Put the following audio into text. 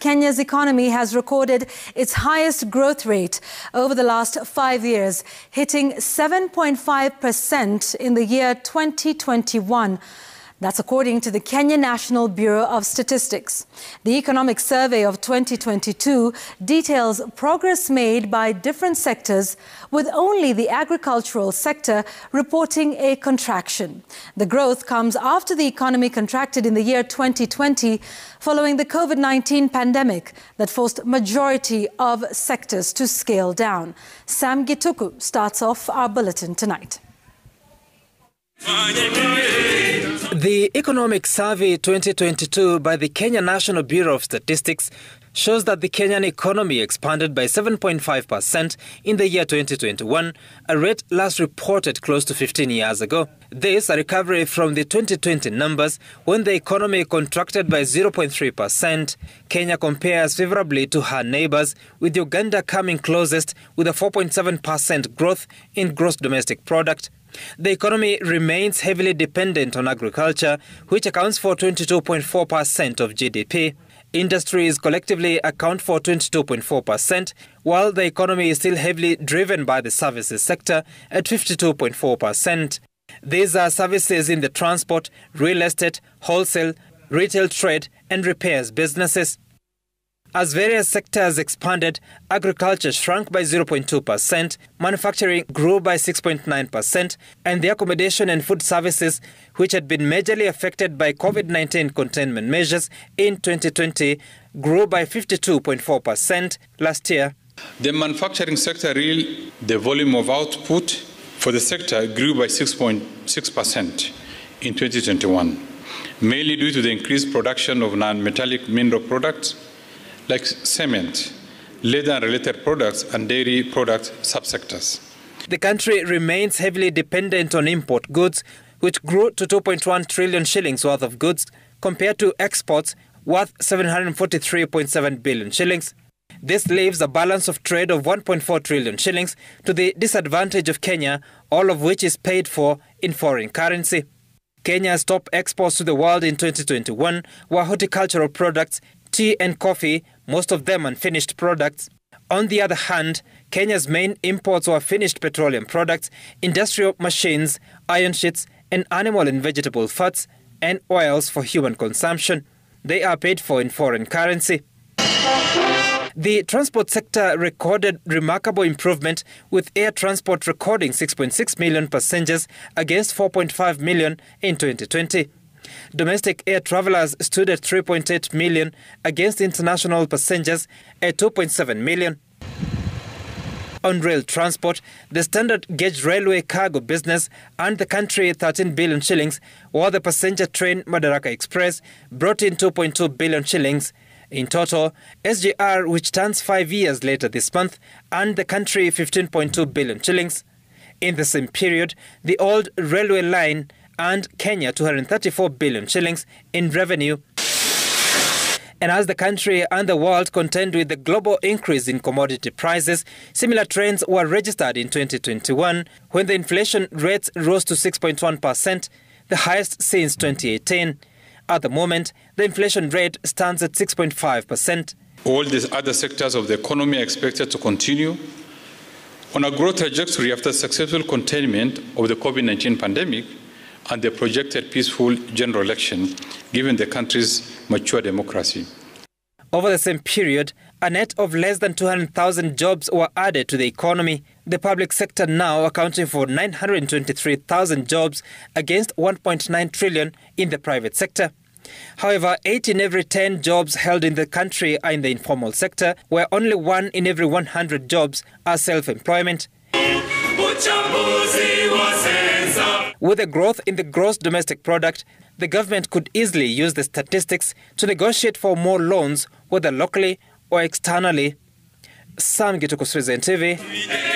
Kenya's economy has recorded its highest growth rate over the last five years, hitting 7.5% in the year 2021. That's according to the Kenya National Bureau of Statistics. The Economic Survey of 2022 details progress made by different sectors, with only the agricultural sector reporting a contraction. The growth comes after the economy contracted in the year 2020 following the COVID-19 pandemic that forced majority of sectors to scale down. Sam Gituku starts off our bulletin tonight. The Economic Survey 2022 by the Kenya National Bureau of Statistics shows that the Kenyan economy expanded by 7.5% in the year 2021, a rate last reported close to 15 years ago. This a recovery from the 2020 numbers when the economy contracted by 0.3%. Kenya compares favorably to her neighbors, with Uganda coming closest with a 4.7% growth in gross domestic product. The economy remains heavily dependent on agriculture, which accounts for 22.4% of GDP. Industries collectively account for 22.4%, while the economy is still heavily driven by the services sector at 52.4%. These are services in the transport, real estate, wholesale, retail trade, and repairs businesses. As various sectors expanded, agriculture shrank by 0.2%, manufacturing grew by 6.9%, and the accommodation and food services, which had been majorly affected by COVID 19 containment measures in 2020, grew by 52.4% last year. The manufacturing sector, real, the volume of output for the sector grew by 6.6% in 2021, mainly due to the increased production of non metallic mineral products like cement, leather and related products, and dairy product subsectors. The country remains heavily dependent on import goods, which grew to 2.1 trillion shillings worth of goods compared to exports worth 743.7 billion shillings. This leaves a balance of trade of 1.4 trillion shillings to the disadvantage of Kenya, all of which is paid for in foreign currency. Kenya's top exports to the world in 2021 were horticultural products, tea and coffee, most of them unfinished products. On the other hand, Kenya's main imports were finished petroleum products, industrial machines, iron sheets, and animal and vegetable fats, and oils for human consumption. They are paid for in foreign currency. The transport sector recorded remarkable improvement, with air transport recording 6.6 million passengers against 4.5 million in 2020. Domestic air travelers stood at 3.8 million against international passengers at 2.7 million. On rail transport, the standard gauge railway cargo business earned the country 13 billion shillings, while the passenger train Madaraka Express brought in 2.2 billion shillings. In total, SGR, which turns five years later this month, earned the country 15.2 billion shillings. In the same period, the old railway line earned Kenya 234 billion shillings in revenue. And as the country and the world contend with the global increase in commodity prices, similar trends were registered in 2021 when the inflation rate rose to 6.1%, the highest since 2018. At the moment, the inflation rate stands at 6.5%. All these other sectors of the economy are expected to continue on a growth trajectory after successful containment of the COVID 19 pandemic and the projected peaceful general election, given the country's mature democracy. Over the same period, a net of less than 200,000 jobs were added to the economy, the public sector now accounting for 923,000 jobs against 1.9 trillion in the private sector. However, 8 in every 10 jobs held in the country are in the informal sector, where only 1 in every 100 jobs are self employment. With a growth in the gross domestic product, the government could easily use the statistics to negotiate for more loans, whether locally or externally. Sam Gituku, TV.